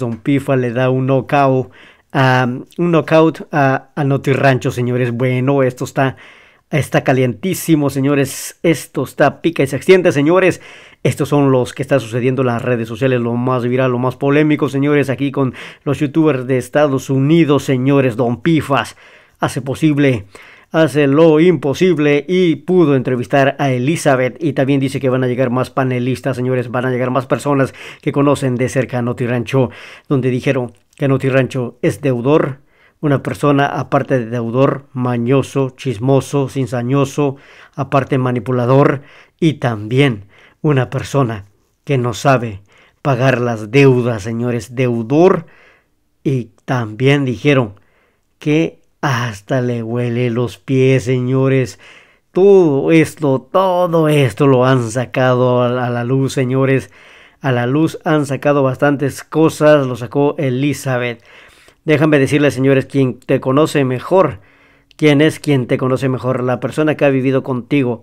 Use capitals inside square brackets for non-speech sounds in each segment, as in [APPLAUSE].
Don Pifa le da un knockout, un knockout a, a Rancho, señores. Bueno, esto está, está calientísimo, señores. Esto está pica y se extiende, señores. Estos son los que está sucediendo en las redes sociales, lo más viral, lo más polémico, señores, aquí con los youtubers de Estados Unidos, señores. Don Pifas hace posible hace lo imposible y pudo entrevistar a Elizabeth. Y también dice que van a llegar más panelistas, señores, van a llegar más personas que conocen de cerca a Noti Rancho, donde dijeron que Noti Rancho es deudor, una persona aparte de deudor, mañoso, chismoso, cinzañoso, aparte manipulador y también una persona que no sabe pagar las deudas, señores, deudor. Y también dijeron que hasta le huele los pies, señores. Todo esto, todo esto lo han sacado a la luz, señores. A la luz han sacado bastantes cosas, lo sacó Elizabeth. Déjame decirles, señores, quien te conoce mejor. ¿Quién es quien te conoce mejor? La persona que ha vivido contigo.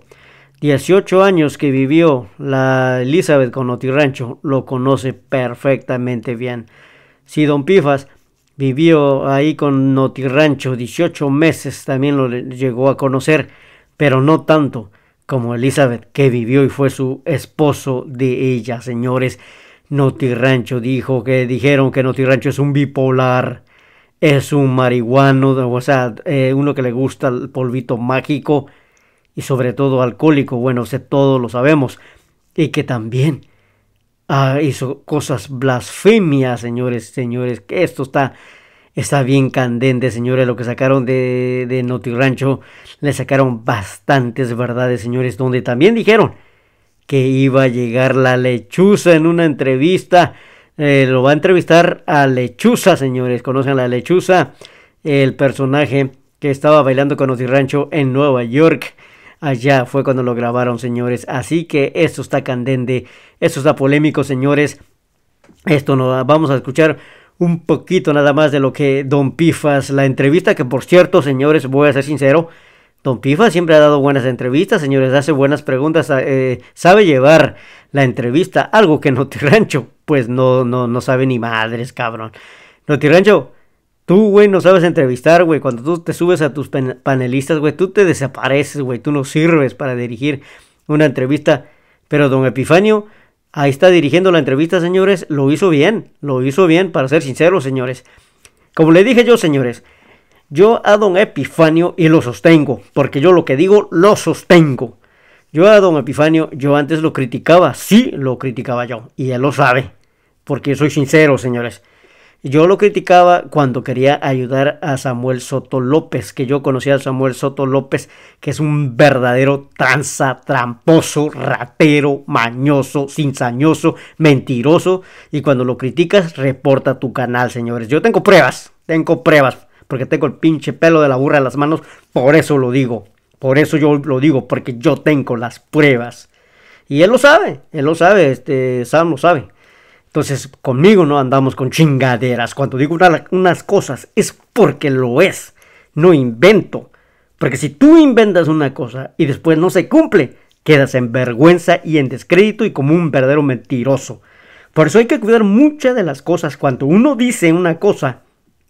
18 años que vivió la Elizabeth con Rancho lo conoce perfectamente bien. Si Don Pifas vivió ahí con Rancho 18 meses, también lo llegó a conocer, pero no tanto como Elizabeth, que vivió y fue su esposo de ella, señores. Rancho dijo que dijeron que Rancho es un bipolar, es un marihuano, o sea, eh, uno que le gusta el polvito mágico y sobre todo alcohólico, bueno, sé, todos lo sabemos, y que también Ah, hizo cosas blasfemias, señores, señores, que esto está, está bien candente, señores, lo que sacaron de, de Noti Rancho, le sacaron bastantes verdades, señores, donde también dijeron que iba a llegar la lechuza en una entrevista, eh, lo va a entrevistar a Lechuza, señores, conocen a la Lechuza, el personaje que estaba bailando con Noti Rancho en Nueva York, Allá fue cuando lo grabaron, señores. Así que esto está candente, esto está polémico, señores. Esto no vamos a escuchar un poquito nada más de lo que Don Pifas, la entrevista que por cierto, señores, voy a ser sincero, Don Pifas siempre ha dado buenas entrevistas, señores, hace buenas preguntas, eh, sabe llevar la entrevista, algo que Rancho, pues no, no, no sabe ni madres, cabrón. Rancho, Tú, güey, no sabes entrevistar, güey. Cuando tú te subes a tus panelistas, güey, tú te desapareces, güey. Tú no sirves para dirigir una entrevista. Pero don Epifanio, ahí está dirigiendo la entrevista, señores. Lo hizo bien, lo hizo bien, para ser sincero, señores. Como le dije yo, señores, yo a don Epifanio y lo sostengo, porque yo lo que digo lo sostengo. Yo a don Epifanio, yo antes lo criticaba, sí lo criticaba yo, y él lo sabe, porque soy sincero, señores. Yo lo criticaba cuando quería ayudar a Samuel Soto López, que yo conocía a Samuel Soto López, que es un verdadero tranza, tramposo, ratero, mañoso, cinzañoso, mentiroso. Y cuando lo criticas, reporta tu canal, señores. Yo tengo pruebas, tengo pruebas, porque tengo el pinche pelo de la burra en las manos, por eso lo digo. Por eso yo lo digo, porque yo tengo las pruebas. Y él lo sabe, él lo sabe, este Sam lo sabe. Entonces, conmigo no andamos con chingaderas. Cuando digo unas cosas es porque lo es. No invento. Porque si tú inventas una cosa y después no se cumple, quedas en vergüenza y en descrédito y como un verdadero mentiroso. Por eso hay que cuidar muchas de las cosas. Cuando uno dice una cosa,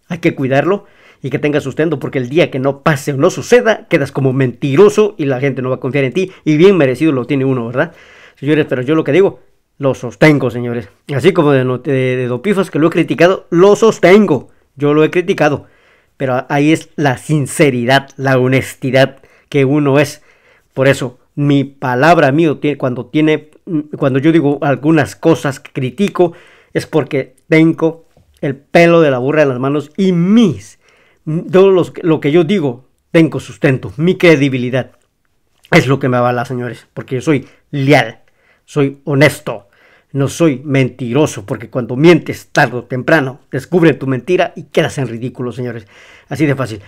hay que cuidarlo y que tenga sustento, porque el día que no pase o no suceda, quedas como mentiroso y la gente no va a confiar en ti. Y bien merecido lo tiene uno, ¿verdad? Señores, pero yo lo que digo, lo sostengo, señores. Así como de, de, Dopifos que lo he criticado, lo sostengo. Yo lo he criticado. Pero ahí es la sinceridad, la honestidad que uno es. Por eso, mi palabra mío, cuando tiene, cuando yo digo algunas cosas que critico, es porque tengo el pelo de la burra en las manos y mis, todo lo que yo digo, tengo sustento, mi credibilidad. Es lo que me avala, señores, porque yo soy leal, soy honesto, no soy mentiroso, porque cuando mientes tarde o temprano, descubren tu mentira y quedas en ridículo, señores. Así de fácil.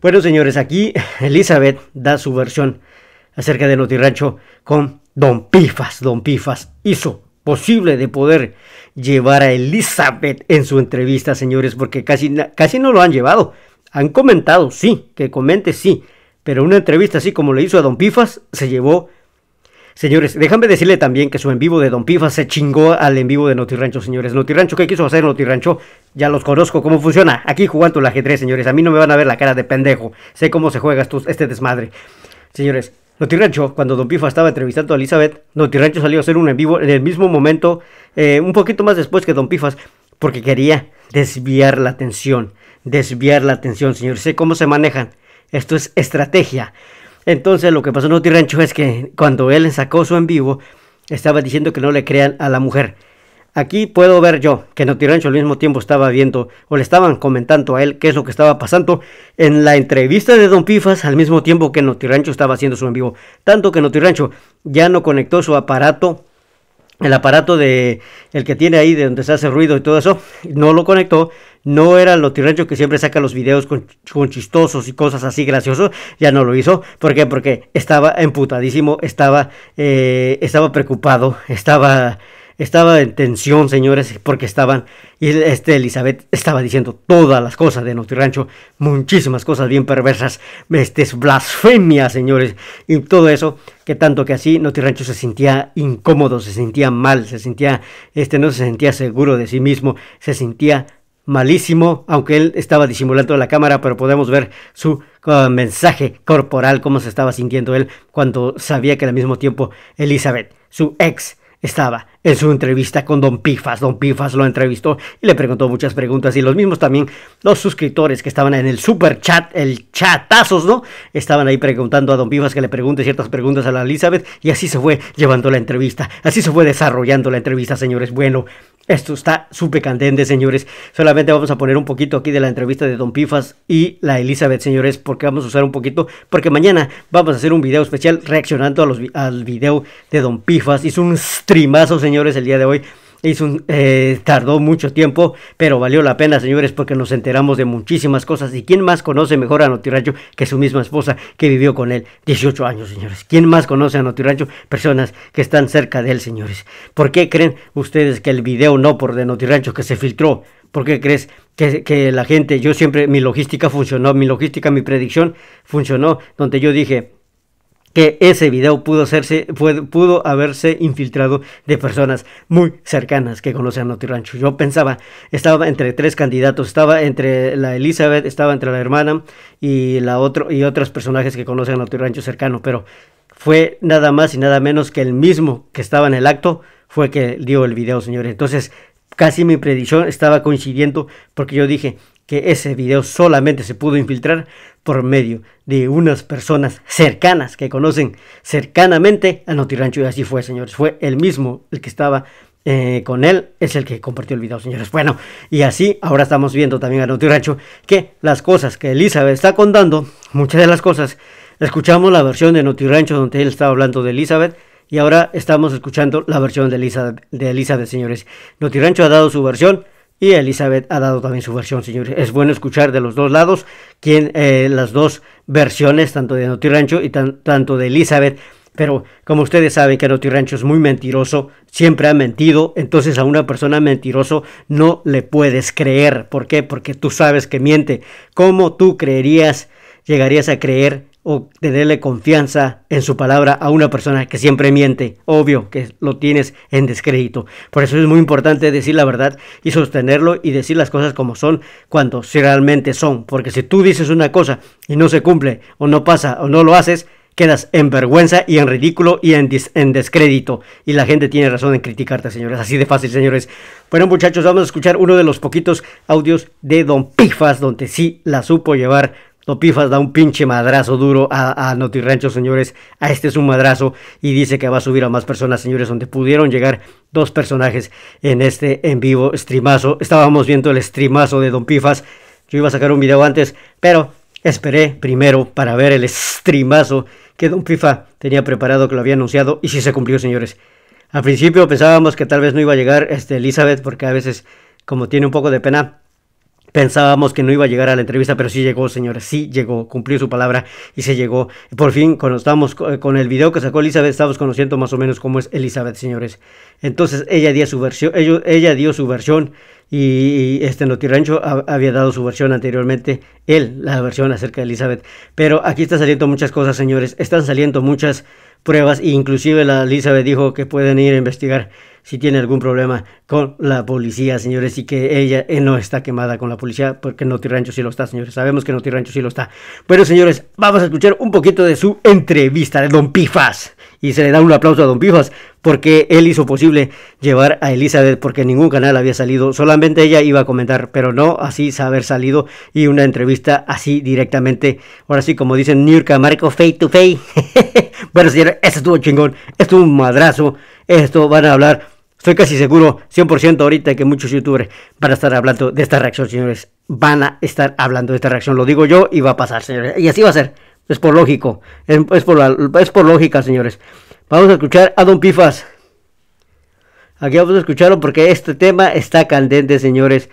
Bueno, señores, aquí [LAUGHS] Elizabeth da su versión acerca de Rancho con Don Pifas. Don Pifas hizo posible de poder llevar a Elizabeth en su entrevista, señores, porque casi, casi no lo han llevado. Han comentado, sí, que comente, sí, pero una entrevista así como le hizo a Don Pifas se llevó Señores, déjame decirle también que su en vivo de Don Pifa se chingó al en vivo de Notirrancho, señores. Notirrancho, ¿qué quiso hacer Notirrancho? Ya los conozco cómo funciona. Aquí jugando el ajedrez, señores. A mí no me van a ver la cara de pendejo. Sé cómo se juega este desmadre. Señores, Notirrancho, cuando Don Pifa estaba entrevistando a Elizabeth, Notirrancho salió a hacer un en vivo en el mismo momento, eh, un poquito más después que Don Pifas, porque quería desviar la atención. Desviar la atención, señores. Sé cómo se manejan. Esto es estrategia. Entonces lo que pasó en Noti Rancho es que cuando él sacó su en vivo, estaba diciendo que no le crean a la mujer. Aquí puedo ver yo que Noti Rancho al mismo tiempo estaba viendo o le estaban comentando a él qué es lo que estaba pasando en la entrevista de Don Pifas al mismo tiempo que Noti Rancho estaba haciendo su en vivo. Tanto que Noti Rancho ya no conectó su aparato el aparato de el que tiene ahí de donde se hace ruido y todo eso, no lo conectó, no era el notirrancho que siempre saca los videos con, chistosos y cosas así graciosos, ya no lo hizo, ¿por qué? Porque estaba emputadísimo, estaba, eh, estaba preocupado, estaba estaba en tensión, señores, porque estaban, y este Elizabeth estaba diciendo todas las cosas de Noti Rancho, muchísimas cosas bien perversas, este es blasfemia, señores, y todo eso, que tanto que así Noti Rancho se sentía incómodo, se sentía mal, se sentía, este no se sentía seguro de sí mismo, se sentía malísimo, aunque él estaba disimulando la cámara, pero podemos ver su mensaje corporal, cómo se estaba sintiendo él cuando sabía que al mismo tiempo Elizabeth, su ex, estaba en su entrevista con Don Pifas. Don Pifas lo entrevistó y le preguntó muchas preguntas. Y los mismos también, los suscriptores que estaban en el super chat, el chatazos, ¿no? Estaban ahí preguntando a Don Pifas que le pregunte ciertas preguntas a la Elizabeth. Y así se fue llevando la entrevista. Así se fue desarrollando la entrevista, señores. Bueno, esto está súper candente, señores. Solamente vamos a poner un poquito aquí de la entrevista de Don Pifas y la Elizabeth, señores, porque vamos a usar un poquito, porque mañana vamos a hacer un video especial reaccionando a los, al video de Don Pifas. Hizo un streamazo, señores, el día de hoy. Hizo eh, tardó mucho tiempo, pero valió la pena, señores, porque nos enteramos de muchísimas cosas. ¿Y quién más conoce mejor a Notirancho que su misma esposa que vivió con él 18 años, señores? ¿Quién más conoce a Notirancho? Personas que están cerca de él, señores. ¿Por qué creen ustedes que el video no por de Notirancho que se filtró? ¿Por qué crees que la gente, yo siempre, mi logística funcionó, mi logística, mi predicción funcionó, donde yo dije, que ese video pudo, hacerse, pudo haberse infiltrado de personas muy cercanas que conocen a Rancho. Yo pensaba, estaba entre tres candidatos, estaba entre la Elizabeth, estaba entre la hermana y la otro y otros personajes que conocen a Rancho cercano, pero fue nada más y nada menos que el mismo que estaba en el acto fue que dio el video, señores. Entonces, casi mi predicción estaba coincidiendo porque yo dije, que ese video solamente se pudo infiltrar por medio de unas personas cercanas que conocen cercanamente a Notirancho y así fue, señores. Fue el mismo el que estaba eh, con él, es el que compartió el video, señores. Bueno, y así ahora estamos viendo también a Notirancho que las cosas que Elizabeth está contando, muchas de las cosas, escuchamos la versión de Notirancho donde él estaba hablando de Elizabeth. Y ahora estamos escuchando la versión de Elizabeth, de Elizabeth señores. Notirancho ha dado su versión y Elizabeth ha dado también su versión, señores. Es bueno escuchar de los dos lados eh, las dos versiones, tanto de Noti Rancho y tanto de Elizabeth. Pero como ustedes saben que Noti Rancho es muy mentiroso, siempre ha mentido, entonces a una persona mentiroso no le puedes creer. ¿Por qué? Porque tú sabes que miente. ¿Cómo tú creerías, llegarías a creer o tenerle confianza en su palabra a una persona que siempre miente. Obvio que lo tienes en descrédito. Por eso es muy importante decir la verdad y sostenerlo y decir las cosas como son cuando realmente son. Porque si tú dices una cosa y no se cumple o no pasa o no lo haces, quedas en vergüenza y en ridículo y en, en, descrédito. Y la gente tiene razón en criticarte, señores. Así de fácil, señores. Bueno, muchachos, vamos a escuchar uno de los poquitos audios de Don Pifas, donde sí la supo llevar Pifas da un pinche madrazo duro a, a Rancho, señores. A este es un madrazo y dice que va a subir a más personas, señores, donde pudieron llegar dos personajes en este en vivo streamazo. Estábamos viendo el streamazo de Don Pifas. Yo iba a sacar un video antes, pero esperé primero para ver el streamazo que Don Pifa tenía preparado, que lo había anunciado y sí se cumplió, señores. Al principio pensábamos que tal vez no iba a llegar este Elizabeth porque a veces como tiene un poco de pena Pensábamos que no iba a llegar a la entrevista, pero sí llegó, señores, sí llegó, cumplió su palabra y se llegó. Por fin, cuando estábamos con el video que sacó Elizabeth, estábamos conociendo más o menos cómo es Elizabeth, señores. Entonces ella dio su versión, ella, dio su versión y este Notirancho había dado su versión anteriormente, él, la versión acerca de Elizabeth. Pero aquí están saliendo muchas cosas, señores, están saliendo muchas pruebas. E inclusive la Elizabeth dijo que pueden ir a investigar si tiene algún problema con la policía, señores, y que ella eh, no está quemada con la policía, porque Noti Rancho sí lo está, señores. Sabemos que Noti Rancho sí lo está. Bueno, señores, vamos a escuchar un poquito de su entrevista de Don Pifas. Y se le da un aplauso a Don Pifas porque él hizo posible llevar a Elizabeth porque ningún canal había salido. Solamente ella iba a comentar, pero no así saber salido y una entrevista así directamente. Ahora sí, como dicen Nurka, Marco, face to face. [LAUGHS] bueno, señores, esto estuvo chingón. Esto un madrazo. Esto van a hablar Estoy casi seguro, 100% ahorita, que muchos youtubers van a estar hablando de esta reacción, señores. Van a estar hablando de esta reacción. Lo digo yo y va a pasar, señores. Y así va a ser. Es por lógico. Es, por, es por lógica, señores. Vamos a escuchar a Don Pifas. Aquí vamos a escucharlo porque este tema está candente, señores.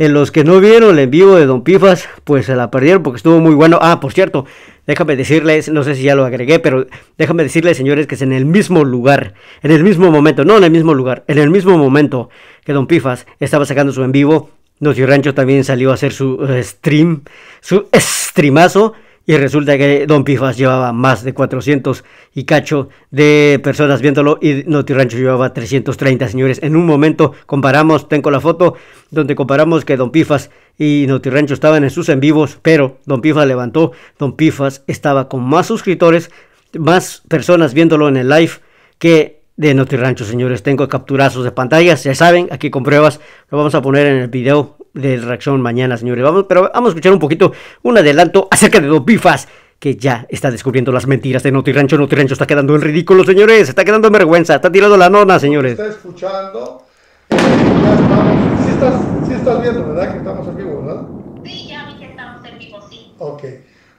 En los que no vieron el en vivo de Don Pifas, pues se la perdieron porque estuvo muy bueno. Ah, por cierto, déjame decirles, no sé si ya lo agregué, pero déjame decirles, señores, que es en el mismo lugar, en el mismo momento, no en el mismo lugar, en el mismo momento que Don Pifas estaba sacando su en vivo, Nocio Rancho también salió a hacer su eh, stream, su streamazo. Y resulta que Don Pifas llevaba más de 400 y cacho de personas viéndolo y Noti Rancho llevaba 330, señores. En un momento comparamos, tengo la foto donde comparamos que Don Pifas y Noti Rancho estaban en sus en vivos, pero Don Pifas levantó, Don Pifas estaba con más suscriptores, más personas viéndolo en el live que de Noti Rancho, señores. Tengo capturazos de pantallas, ya saben, aquí con pruebas, lo vamos a poner en el video de reacción mañana, señores. Vamos, pero vamos a escuchar un poquito, un adelanto acerca de Don Pifas, que ya está descubriendo las mentiras de Noti Rancho. Noti Rancho está quedando en ridículo, señores. Está quedando en vergüenza. Está tirando la nona, señores. Está escuchando. Eh, ya estamos. Sí estás, sí estás viendo, ¿verdad? Que estamos en vivo, ¿verdad? Sí, ya vi que estamos en vivo, sí. Ok.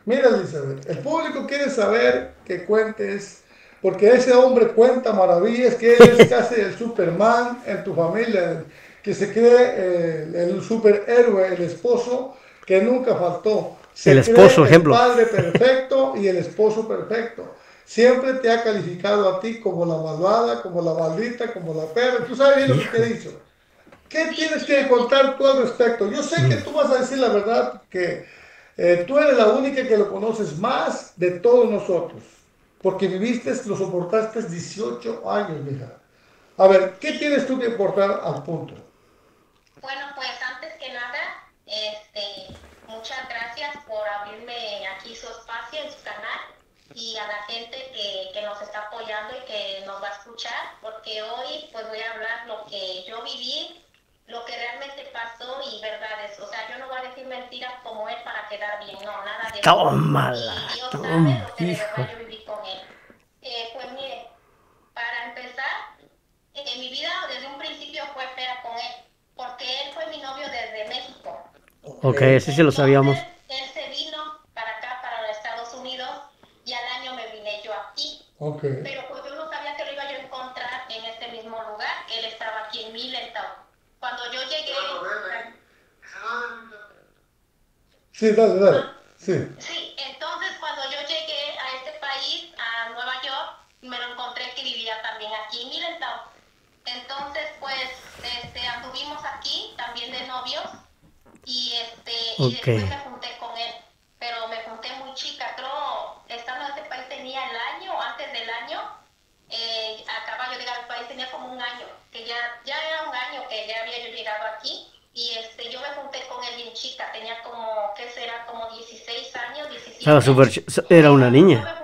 Mira, Elizabeth, el público quiere saber que cuentes, porque ese hombre cuenta maravillas, que él es casi el Superman en tu familia que se cree eh, el superhéroe, el esposo que nunca faltó. el esposo, ejemplo. El padre perfecto y el esposo perfecto. Siempre te ha calificado a ti como la malvada, como la maldita, como la perra. Tú sabes bien lo que te he dicho. ¿Qué tienes que contar tú al respecto? Yo sé que mm. tú vas a decir la verdad, que eh, tú eres la única que lo conoces más de todos nosotros. Porque viviste, lo soportaste 18 años, mija. A ver, ¿qué tienes tú que aportar al punto? Bueno, pues antes que nada, este, muchas gracias por abrirme aquí su espacio en su canal y a la gente que, que, nos está apoyando y que nos va a escuchar, porque hoy pues voy a hablar lo que yo viví, lo que realmente pasó y verdades. O sea, yo no voy a decir mentiras como él para quedar bien, no, nada de eso. Tómala, y Dios sabe lo que de verdad yo viví con él. Eh, pues mire, para empezar, en mi vida desde un principio fue fea con él porque él fue mi novio desde México. Ok, ese sí lo sabíamos. Él se vino para acá, para los Estados Unidos, y al año me vine yo aquí. Okay. Pero pues yo no sabía que lo iba yo a encontrar en este mismo lugar, él estaba aquí en Middletown. Cuando yo llegué... Sí, dale, dale. Sí. Sí, novios y este y después me junté con él, pero me junté muy chica, creo, estando en este país tenía el año, antes del año, eh, acaba yo de llegar al país tenía como un año, que ya, ya era un año que ya había yo llegado aquí y este yo me junté con él bien chica, tenía como, ¿qué será? Como 16 años, 17 Era, super, era una niña.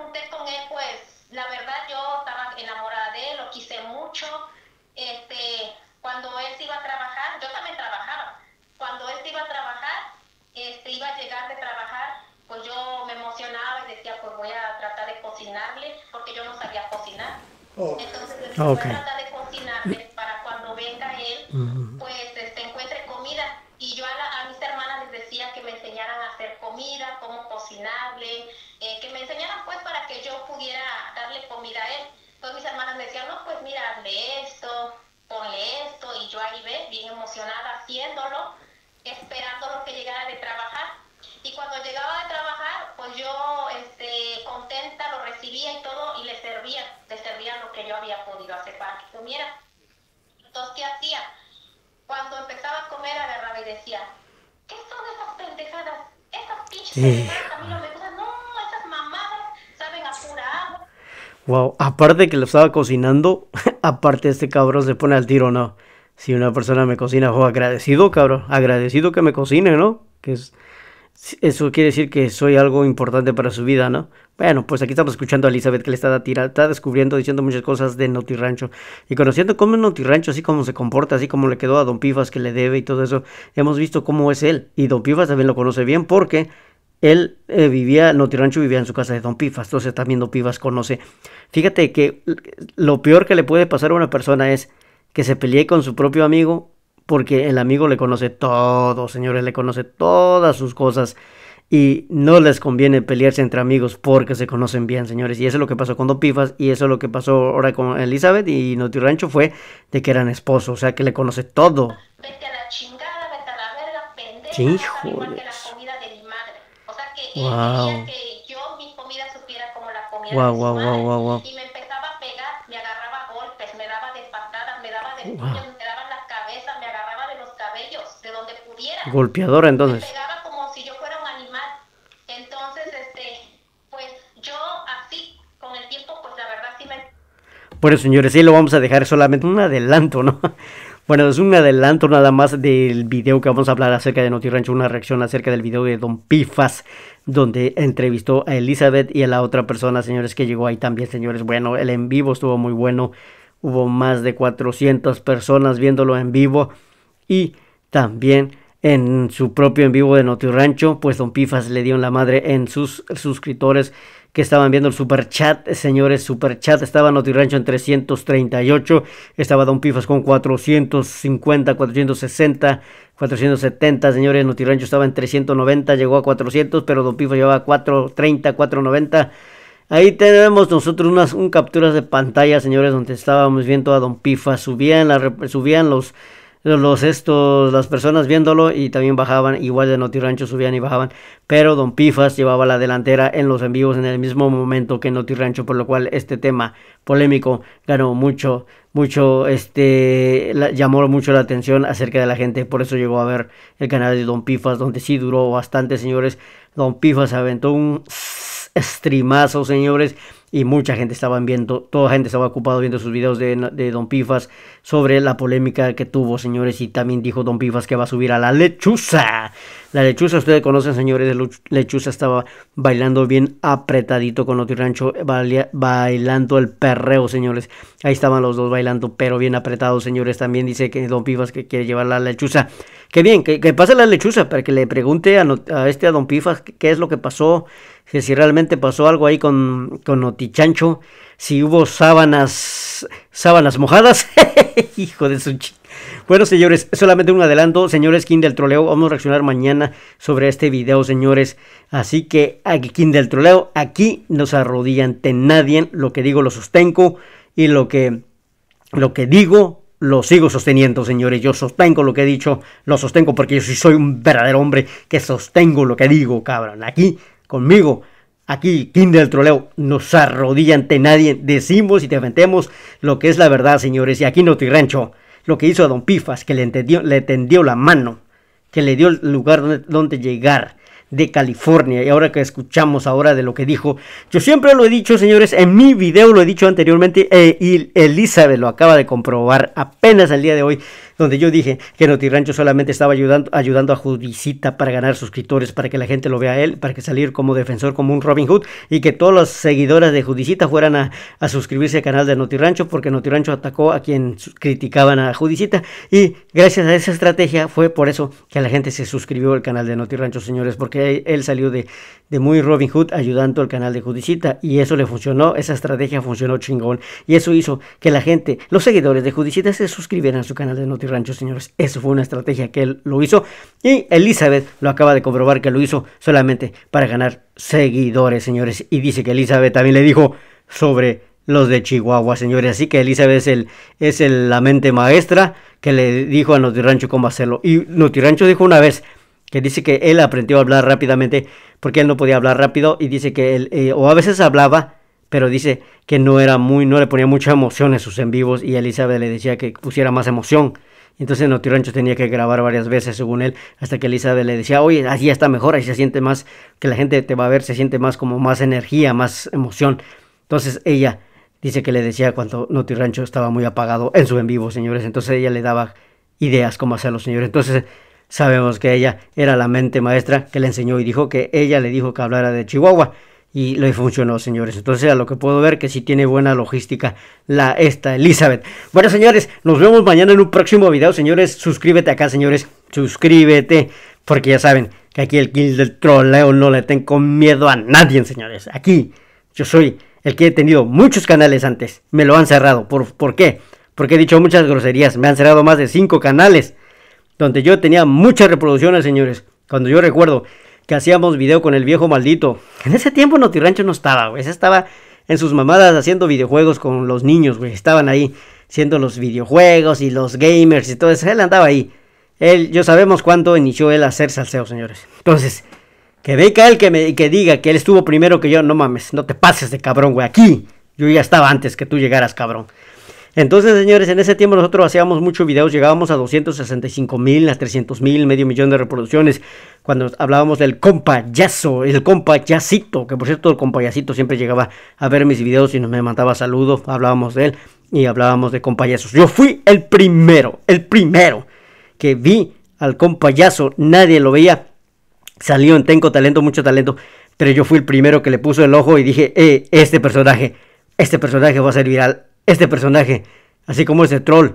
Porque yo no sabía cocinar. Oh. Entonces oh, okay. tratar de cocinarle para cuando venga él, pues este, encuentre comida. Y yo a, a, mis hermanas les decía que me enseñaran a hacer comida, cómo cocinarle, eh, que me enseñaran pues para que yo pudiera darle comida a él. Entonces mis hermanas me decían, no, pues mira, hazle esto, ponle esto, y yo ahí ve, bien emocionada haciéndolo, esperando lo que llegara de trabajar. Y cuando llegaba de trabajar, pues yo y todo y le servía, le servía lo que yo había podido hacer para que comiera. Entonces, ¿qué hacía? Cuando empezaba a comer, agarraba y decía, ¿qué son esas pendejadas? Esas pinches pendejadas a mí no me gustan. No, esas mamadas saben a pura agua. Wow, aparte que lo estaba cocinando, [LAUGHS] aparte este cabrón se pone al tiro, ¿no? Si una persona me cocina, oh, agradecido, cabrón, agradecido que me cocine, ¿no? Que es, eso quiere decir que soy algo importante para su vida, ¿no? Bueno, pues aquí estamos escuchando a Elizabeth que le está, está descubriendo, diciendo muchas cosas de Rancho Y conociendo cómo es Rancho, así como se comporta, así como le quedó a Don Pifas que le debe y todo eso, hemos visto cómo es él. Y Don Pifas también lo conoce bien porque él eh, vivía, Rancho vivía en su casa de Don Pifas, entonces también Don Pifas conoce. Fíjate que lo peor que le puede pasar a una persona es que se pelee con su propio amigo, porque el amigo le conoce todo, señores, le conoce todas sus cosas. Y no les conviene pelearse entre amigos porque se conocen bien, señores. Y eso es lo que pasó con Don Pifas. Y eso es lo que pasó ahora con Elizabeth y Noti Rancho fue de que eran esposos. O sea, que le conoce todo. Vete a la chingada, vete a la verga, pendeja. Sí, igual que la comida de mi madre. O sea, que wow. él quería que yo mi comida supiera como la comida wow, de su wow, madre. Wow, wow, wow. Y me empezaba a pegar, me agarraba golpes, me daba de patadas, me daba de puños, me daba en la cabeza, me agarraba de los cabellos, de donde pudiera. Golpeadora entonces. Me pegaba como si yo fuera un animal. Entonces, este, pues yo así, con el tiempo, pues la verdad sí me... Bueno, señores, sí lo vamos a dejar solamente un adelanto, ¿no? [LAUGHS] Bueno, es un adelanto nada más del video que vamos a hablar acerca de Noti Rancho, una reacción acerca del video de Don Pifas, donde entrevistó a Elizabeth y a la otra persona, señores, que llegó ahí también, señores. Bueno, el en vivo estuvo muy bueno, hubo más de 400 personas viéndolo en vivo y también en su propio en vivo de Noti Rancho, pues Don Pifas le dio la madre en sus suscriptores que estaban viendo el super chat, señores, super chat, estaba Noti Rancho en 338, estaba Don Pifas con 450, 460, 470, señores, Noti Rancho estaba en 390, llegó a 400, pero Don Pifas llevaba 430, 490. Ahí tenemos nosotros unas un capturas de pantalla, señores, donde estábamos viendo a Don Pifas, subían, subían los los estos las personas viéndolo y también bajaban igual de Noti Rancho subían y bajaban pero Don Pifas llevaba la delantera en los envíos en el mismo momento que Noti Rancho por lo cual este tema polémico ganó mucho mucho este llamó mucho la atención acerca de la gente por eso llegó a ver el canal de Don Pifas donde sí duró bastante señores. Don Pifas aventó un [SNIFFS] streamazo señores y mucha gente estaba viendo, toda gente estaba ocupado viendo sus videos de, de, Don Pifas sobre la polémica que tuvo, señores, y también dijo Don Pifas que va a subir a la lechuza. La lechuza, ustedes conocen, señores, la lechuza estaba bailando bien apretadito con Noti Rancho, bailando el perreo, señores. Ahí estaban los dos bailando, pero bien apretados, señores. También dice que Don Pifas que quiere llevar la lechuza. Que bien, que, pase la lechuza para que le pregunte a, este a Don Pifas qué es lo que pasó, que si realmente pasó algo ahí con, con Notichancho, si hubo sábanas, sábanas mojadas. [LAUGHS] Hijo de su chico. Bueno, señores, solamente un adelanto. Señores, King del Troleo, vamos a reaccionar mañana sobre este video, señores. Así que aquí, King del Troleo, aquí no se arrodilla ante nadie. Lo que digo lo sostengo y lo que, lo que digo lo sigo sosteniendo, señores. Yo sostengo lo que he dicho, lo sostengo porque yo soy un verdadero hombre que sostengo lo que digo, cabrón. Aquí, conmigo, aquí, King del Troleo, no se arrodilla ante nadie. Decimos y defendemos lo que es la verdad, señores. Y aquí no te rancho lo que hizo a Don Pifas, que le, tendió la mano, que le dio el lugar donde, donde llegar de California. Y ahora que escuchamos ahora de lo que dijo, yo siempre lo he dicho, señores, en mi video lo he dicho anteriormente eh, y Elizabeth lo acaba de comprobar apenas el día de hoy donde yo dije que Rancho solamente estaba ayudando, ayudando a Judicita para ganar suscriptores, para que la gente lo vea a él, para que salir como defensor, como un Robin Hood, y que todos los seguidores de Judicita fueran a, suscribirse al canal de Rancho, porque Rancho atacó a quien criticaban a Judicita, y gracias a esa estrategia fue por eso que la gente se suscribió al canal de Rancho, señores, porque él salió de, de muy Robin Hood ayudando al canal de Judicita, y eso le funcionó, esa estrategia funcionó chingón, y eso hizo que la gente, los seguidores de Judicita se suscribieran a su canal de Rancho rancho, señores. Eso fue una estrategia que él lo hizo. Y Elizabeth lo acaba de comprobar que lo hizo solamente para ganar seguidores, señores. Y dice que Elizabeth también le dijo sobre los de Chihuahua, señores. Así que Elizabeth es, el, es el, la mente maestra que le dijo a Rancho cómo hacerlo. Y Rancho dijo una vez que dice que él aprendió a hablar rápidamente porque él no podía hablar rápido y dice que él, eh, o a veces hablaba pero dice que no era muy, no le ponía mucha emoción en sus en vivos y Elizabeth le decía que pusiera más emoción. Entonces Rancho tenía que grabar varias veces, según él, hasta que Elizabeth le decía, oye, así está mejor, ahí se siente más, que la gente te va a ver, se siente más como más energía, más emoción. Entonces ella Dice que le decía cuando Noti Rancho estaba muy apagado en su en vivo, señores. Entonces ella le daba ideas cómo hacerlo, señores. Entonces sabemos que ella era la mente maestra que le enseñó y dijo que ella le dijo que hablara de Chihuahua y le funcionó, señores. Entonces, a lo que puedo ver que sí tiene buena logística la esta Elizabeth. Bueno, señores, nos vemos mañana en un próximo video, señores. Suscríbete acá, señores. Suscríbete, porque ya saben que aquí el kill del troleo no le tengo miedo a nadie, señores. Aquí yo soy el que he tenido muchos canales antes. Me lo han cerrado. ¿Por, ¿por qué? Porque he dicho muchas groserías. Me han cerrado más de cinco canales donde yo tenía muchas reproducciones, señores. Cuando yo recuerdo que hacíamos video con el viejo maldito. En ese tiempo Notirancho no estaba, güey. estaba en sus mamadas haciendo videojuegos con los niños, güey. Estaban ahí haciendo los videojuegos y los gamers y todo eso. Él andaba ahí. Él, yo sabemos cuándo inició él a hacer salseo, señores. Entonces, que venga él que, me, que diga que él estuvo primero que yo. No mames, no te pases de cabrón, güey. Aquí, yo ya estaba antes que tú llegaras, cabrón. Entonces, señores, en ese tiempo nosotros hacíamos muchos videos, llegábamos a 265 mil, a 300 mil, medio millón de reproducciones, cuando hablábamos del compayazo, el compayacito, que por cierto el compayacito siempre llegaba a ver mis videos y nos me mandaba saludos, hablábamos de él y hablábamos de compayazos. Yo fui el primero, el primero que vi al compayazo, nadie lo veía, salió en Tengo Talento, mucho talento, pero yo fui el primero que le puso el ojo y dije, eh, este personaje, este personaje va a ser viral este personaje, así como ese troll,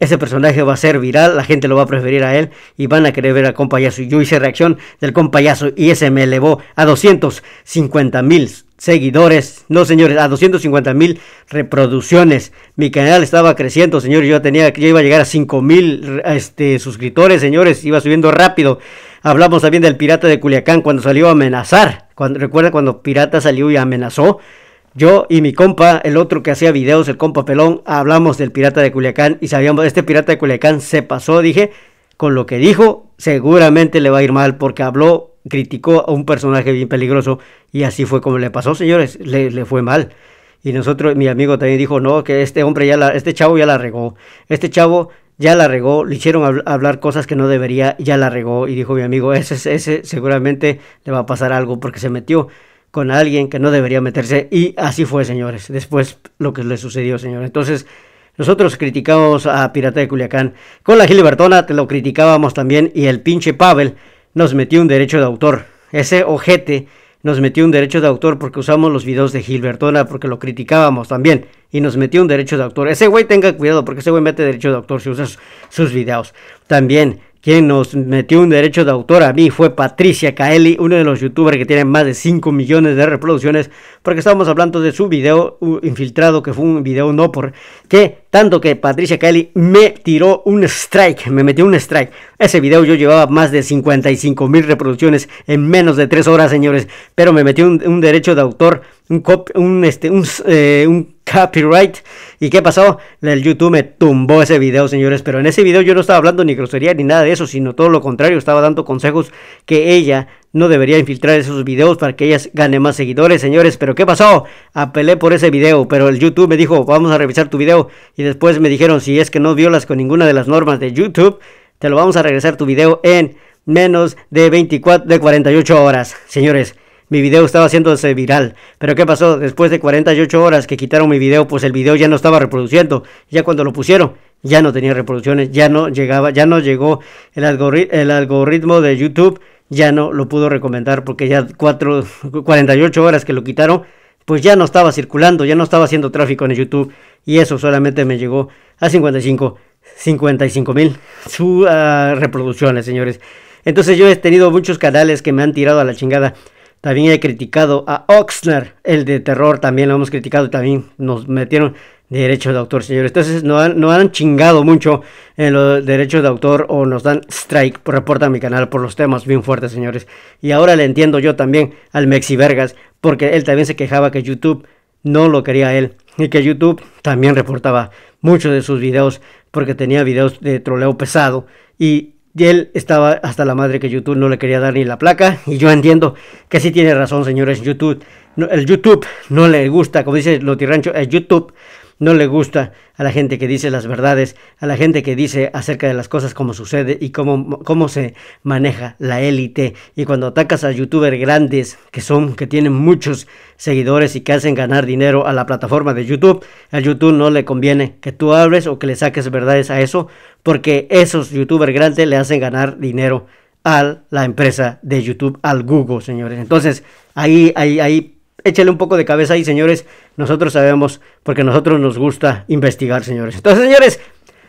ese personaje va a ser viral, la gente lo va a preferir a él y van a querer ver al compayazo. Yo hice reacción del compayazo y ese me elevó a 250 mil seguidores, no señores, a 250 mil reproducciones. Mi canal estaba creciendo, señores, yo tenía, yo iba a llegar a 5 mil este, suscriptores, señores, iba subiendo rápido. Hablamos también del pirata de Culiacán cuando salió a amenazar. Cuando, recuerda cuando pirata salió y amenazó. Yo y mi compa, el otro que hacía videos, el compa pelón, hablamos del pirata de Culiacán y sabíamos, este pirata de Culiacán se pasó, dije, con lo que dijo, seguramente le va a ir mal porque habló, criticó a un personaje bien peligroso y así fue como le pasó, señores, le, fue mal. Y nosotros, mi amigo también dijo, no, que este hombre ya la, este chavo ya la regó, este chavo ya la regó, le hicieron hablar cosas que no debería, ya la regó y dijo mi amigo, ese, ese seguramente le va a pasar algo porque se metió con alguien que no debería meterse. Y así fue, señores. Después lo que le sucedió, señores. Entonces, nosotros criticamos a Pirata de Culiacán. Con la Gilibertona te lo criticábamos también. Y el pinche Pavel nos metió un derecho de autor. Ese ojete nos metió un derecho de autor porque usamos los videos de Gilbertona, porque lo criticábamos también. Y nos metió un derecho de autor. Ese güey tenga cuidado porque ese güey mete derecho de autor si usas sus videos. También quien nos metió un derecho de autor a mí fue Patricia Kaeli, uno de los youtubers que tiene más de 5 millones de reproducciones, porque estábamos hablando de su video infiltrado, que fue un video no por que tanto que Patricia Kaeli me tiró un strike, me metió un strike. Ese video yo llevaba más de 55 mil reproducciones en menos de 3 horas, señores, pero me metió un, derecho de autor, un, un, este, un, eh, copyright. ¿Y qué pasó? El YouTube me tumbó ese video, señores. Pero en ese video yo no estaba hablando ni grosería ni nada de eso, sino todo lo contrario. Estaba dando consejos que ella no debería infiltrar esos videos para que ella gane más seguidores, señores. Pero ¿qué pasó? Apelé por ese video, pero el YouTube me dijo, vamos a revisar tu video. Y después me dijeron, si es que no violas con ninguna de las normas de YouTube, te lo vamos a regresar tu video en menos de 24, de 48 horas. Señores, mi video estaba haciéndose viral. Pero ¿qué pasó? Después de 48 horas que quitaron mi video, pues el video ya no estaba reproduciendo. Ya cuando lo pusieron, ya no tenía reproducciones, ya no llegaba, ya no llegó el, el algoritmo de YouTube, ya no lo pudo recomendar porque ya 4, 48 horas que lo quitaron, pues ya no estaba circulando, ya no estaba haciendo tráfico en YouTube y eso solamente me llegó a 55, 55 mil [LAUGHS] su, ah, reproducciones, señores. Entonces yo he tenido muchos canales que me han tirado a la chingada. También he criticado a Oxner, el de terror, también lo hemos criticado, también nos metieron derechos de autor, señores. Entonces no han, no han chingado mucho en los derechos de autor o nos dan strike, reporta mi canal por los temas bien fuertes, señores. Y ahora le entiendo yo también al Mexi Vergas, porque él también se quejaba que YouTube no lo quería él y que YouTube también reportaba muchos de sus videos porque tenía videos de troleo pesado y y él estaba hasta la madre que YouTube no le quería dar ni la placa. Y yo entiendo que sí tiene razón, señores. YouTube, el YouTube no le gusta, como dice Lotirrancho, el YouTube no le gusta a la gente que dice las verdades, a la gente que dice acerca de las cosas como sucede y cómo, cómo se maneja la élite. Y cuando atacas a youtubers grandes que son, que tienen muchos seguidores y que hacen ganar dinero a la plataforma de YouTube, a YouTube no le conviene que tú hables o que le saques verdades a eso, porque esos youtubers grandes le hacen ganar dinero a la empresa de YouTube, al Google, señores. Entonces, ahí, ahí, ahí, échale un poco de cabeza ahí, señores. Nosotros sabemos, porque nosotros nos gusta investigar, señores. Entonces, señores,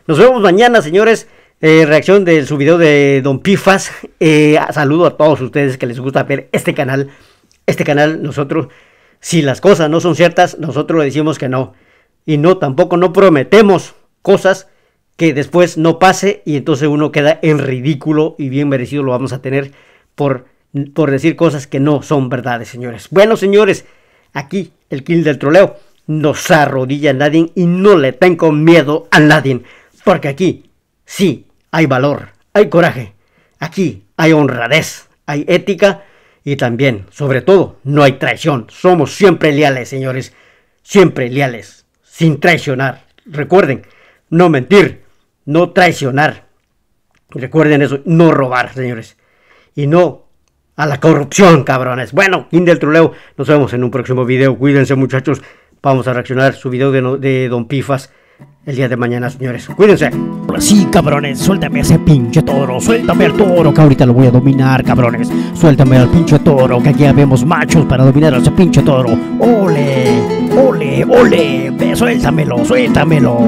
nos vemos mañana, señores. Eh, reacción de su video de Don Pifas. Eh, saludo a todos ustedes que les gusta ver este canal. Este canal, nosotros, si las cosas no son ciertas, nosotros le decimos que no. Y no, tampoco no prometemos cosas que después no pase y entonces uno queda en ridículo y bien merecido lo vamos a tener por, por decir cosas que no son verdades, señores. Bueno, señores, aquí el kill del troleo no se arrodilla a nadie y no le tengo miedo a nadie, porque aquí sí hay valor, hay coraje, aquí hay honradez, hay ética y también, sobre todo, no hay traición. Somos siempre leales, señores, siempre leales, sin traicionar. Recuerden, no mentir, no traicionar. Recuerden eso, no robar, señores. Y no a la corrupción, cabrones. Bueno, del Truleo, nos vemos en un próximo video. Cuídense, muchachos. Vamos a reaccionar su video de, de Don Pifas el día de mañana, señores. Cuídense. Sí, cabrones, suéltame ese pinche toro, suéltame al toro, que ahorita lo voy a dominar, cabrones. Suéltame al pinche toro, que aquí habemos machos para dominar a ese pinche toro. Ole, ole, ole, suéltamelo, suéltamelo.